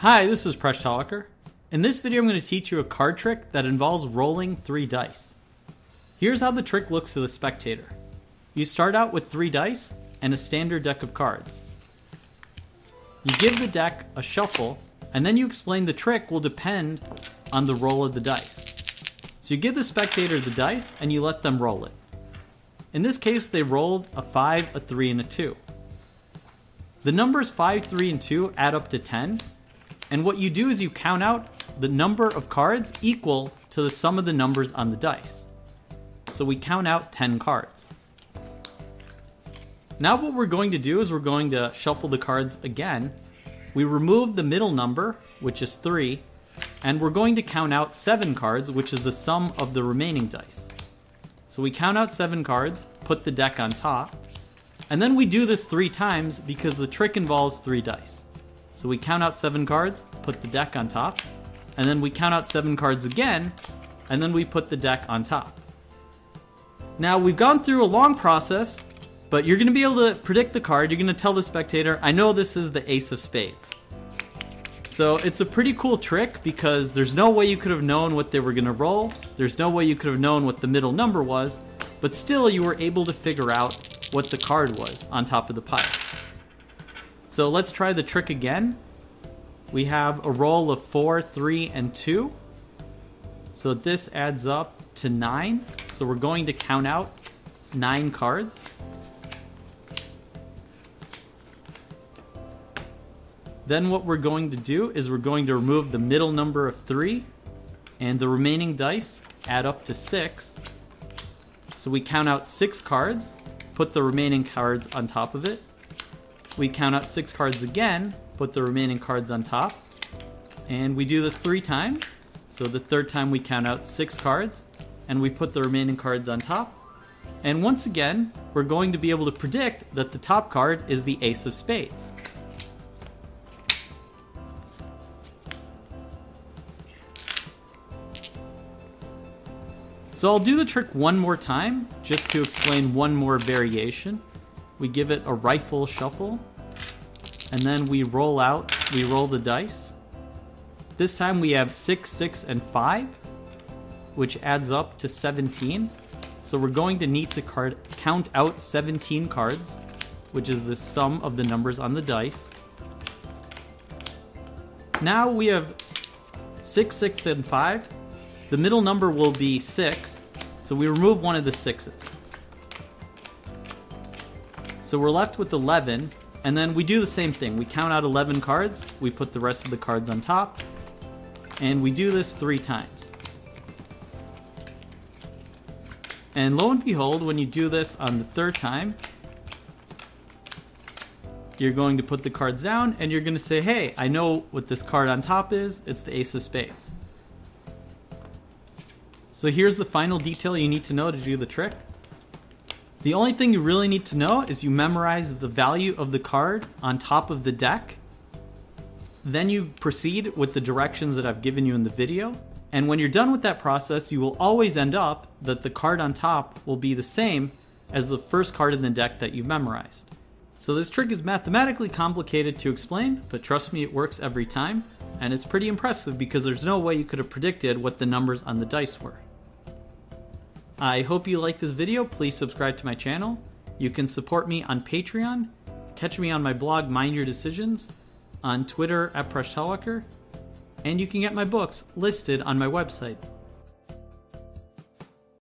Hi, this is Presh Talwalkar. In this video, I'm going to teach you a card trick that involves rolling three dice. Here's how the trick looks to the spectator. You start out with three dice and a standard deck of cards. You give the deck a shuffle, and then you explain the trick will depend on the roll of the dice. So you give the spectator the dice and you let them roll it. In this case, they rolled a 5, a 3, and a 2. The numbers 5, 3, and 2 add up to 10, and what you do is you count out the number of cards equal to the sum of the numbers on the dice. So we count out 10 cards. Now what we're going to do is we're going to shuffle the cards again. We remove the middle number, which is 3, and we're going to count out 7 cards, which is the sum of the remaining dice. So we count out 7 cards, put the deck on top, and then we do this 3 times because the trick involves 3 dice. So we count out 7 cards, put the deck on top, and then we count out 7 cards again, and then we put the deck on top. Now we've gone through a long process but you're going to be able to predict the card. You're going to tell the spectator, I know this is the ace of spades. So it's a pretty cool trick because there's no way you could have known what they were going to roll. There's no way you could have known what the middle number was, but still you were able to figure out what the card was on top of the pile. So let's try the trick again. We have a roll of 4, 3, and 2. So this adds up to 9. So we're going to count out 9 cards. Then what we're going to do is we're going to remove the middle number of 3 and the remaining dice add up to 6. So we count out 6 cards, put the remaining cards on top of it. We count out 6 cards again, put the remaining cards on top. And we do this 3 times. So the third time we count out 6 cards and we put the remaining cards on top. And once again, we're going to be able to predict that the top card is the ace of spades. So I'll do the trick one more time, just to explain one more variation. We give it a rifle shuffle, and then we roll out, we roll the dice. This time we have 6, 6, and 5, which adds up to 17. So we're going to need to card, count out 17 cards, which is the sum of the numbers on the dice. Now we have 6, 6, and 5, the middle number will be 6, so we remove one of the 6s. So we're left with 11, and then we do the same thing. We count out 11 cards, we put the rest of the cards on top, and we do this three times. And lo and behold, when you do this on the third time, you're going to put the cards down and you're going to say, hey, I know what this card on top is. It's the Ace of Spades. So here's the final detail you need to know to do the trick. The only thing you really need to know is you memorize the value of the card on top of the deck. Then you proceed with the directions that I've given you in the video. And when you're done with that process, you will always end up that the card on top will be the same as the first card in the deck that you've memorized. So this trick is mathematically complicated to explain, but trust me, it works every time. And it's pretty impressive because there's no way you could have predicted what the numbers on the dice were. I hope you like this video. Please subscribe to my channel. You can support me on Patreon, catch me on my blog Mind Your Decisions, on Twitter at Presh Talwalkar, and you can get my books listed on my website